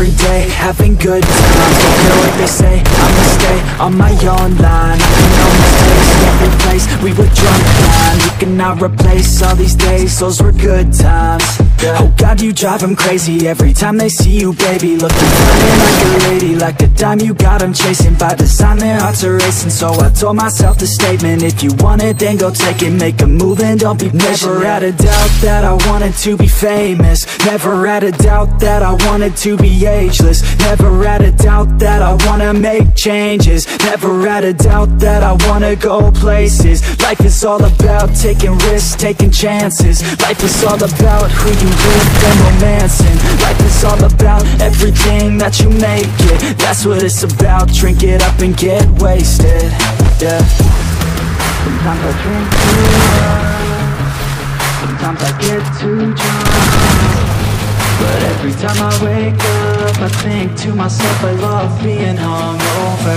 every day, having good times. Don't care what they say, I'ma stay on my own line. I can almost taste every place we were drunk on You cannot replace all these days, those were good times. Oh God, you drive them crazy every time they see you, baby. Looking fine like a lady, like a dime you got them chasing By design, their hearts are racing, so I told myself the statement If you want it, then go take it, make a move and don't be patient. Never had a doubt that I wanted to be famous. Never had a doubt that I wanted to be ageless. Never had a doubt that I wanna make changes. Never had a doubt that I wanna go places. Life is all about taking risks, taking chances. Life is all about who you with and romancing. Life is all about everything that you make it. That's what it's about, drink it up and get wasted. Yeah. Sometimes I drink too much. Sometimes I get too drunk but every time I wake up, I think to myself I love being hungover